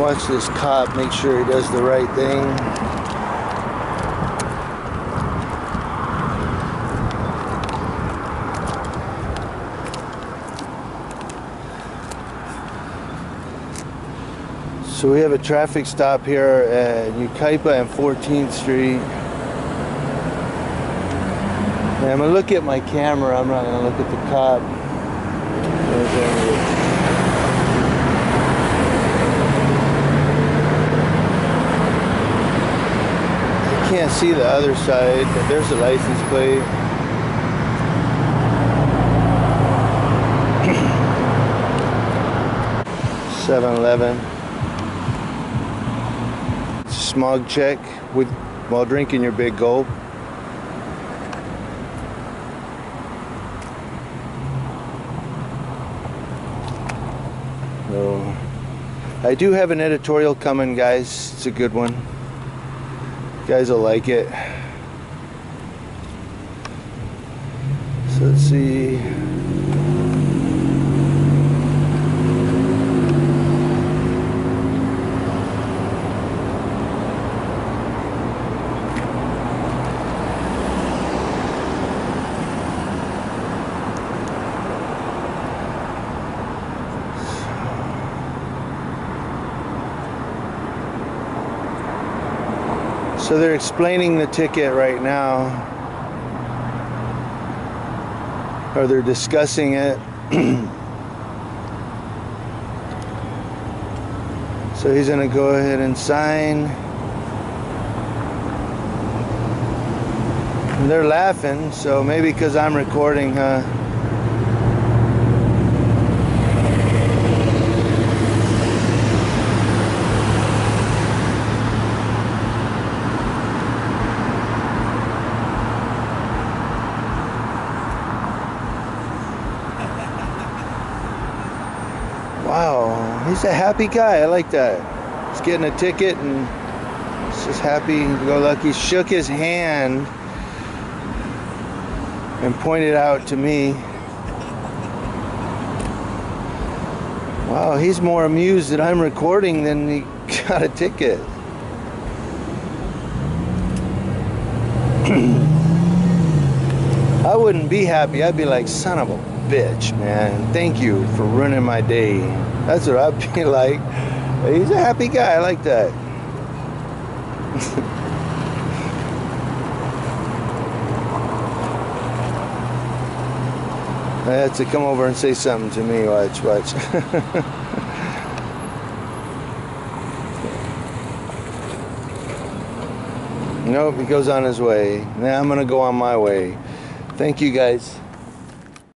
watch this cop make sure he does the right thing. So we have a traffic stop here at Yucaipa and 14th Street. And I'm gonna look at my camera, I'm not gonna look at the cop. I can't see the other side, but there's a license plate. Seven Eleven. Smog check with while drinking your big gulp. So, I do have an editorial coming, guys. It's a good one. Guys will like it. So let's see. So they're explaining the ticket right now. Or they're discussing it. so he's going to go ahead and sign. And they're laughing, so maybe because I'm recording, huh? Wow, he's a happy guy. I like that. He's getting a ticket and he's just happy go lucky. Shook his hand and pointed out to me. Wow, he's more amused that I'm recording than he got a ticket. I wouldn't be happy. I'd be like, son of a bitch, man. Thank you for ruining my day. That's what I'd be like. He's a happy guy. I like that. I had to come over and say something to me. Watch, watch. nope, he goes on his way. Now I'm going to go on my way. Thank you guys.